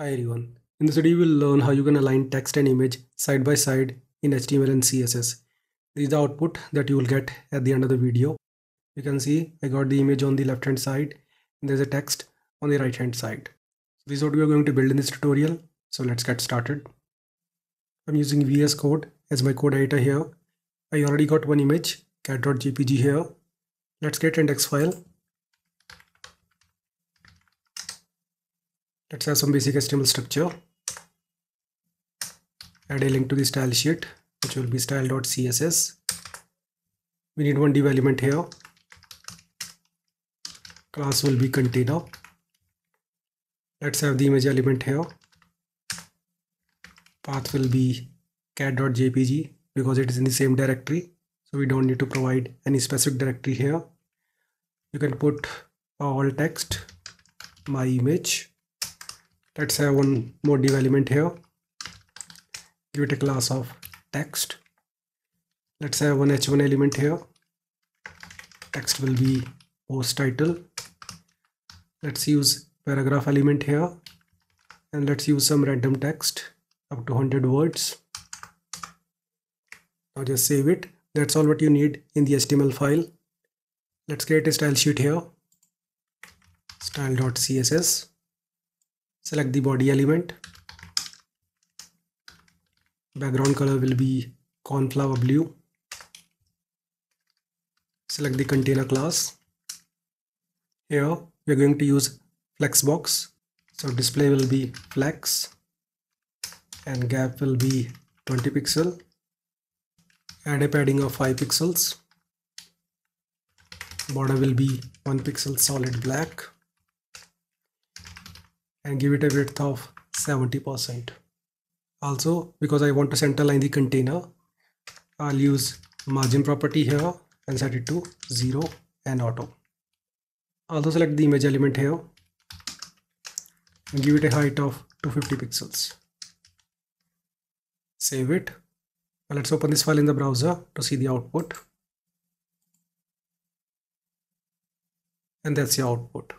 Hi everyone. In this video, we will learn how you can align text and image side by side in HTML and CSS. This is the output that you will get at the end of the video. You can see I got the image on the left hand side and there's a text on the right hand side. This is what we are going to build in this tutorial. So let's get started. I'm using VS Code as my code editor here. I already got one image cat.jpg here. Let's get index file let's have some basic HTML structure. Add a link to the style sheet, which will be style.css. We need one div element here. Class will be container. Let's have the image element here. Path will be cat.jpg because it is in the same directory. So we don't need to provide any specific directory here. You can put alt text, my image, let's have one more div element here. Give it a class of text. Let's have one h1 element here. Text will be post title. Let's use paragraph element here. And let's use some random text up to 100 words. Now just save it. That's all what you need in the html file. Let's create a style sheet here. Style.css select the body element. Background color will be cornflower blue. Select the container class. Here we are going to use flexbox so display will be flex and gap will be 20 pixel. Add a padding of 5 pixels. Border will be 1 pixel solid black and give it a width of 70%. Also, because I want to center line the container, I'll use margin property here and set it to 0 and auto. Also select the image element here and give it a height of 250 pixels. Save it. Let's open this file in the browser to see the output. And that's the output.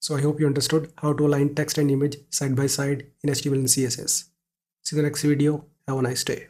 So I hope you understood how to align text and image side by side in HTML and CSS. See you the next video. Have a nice day.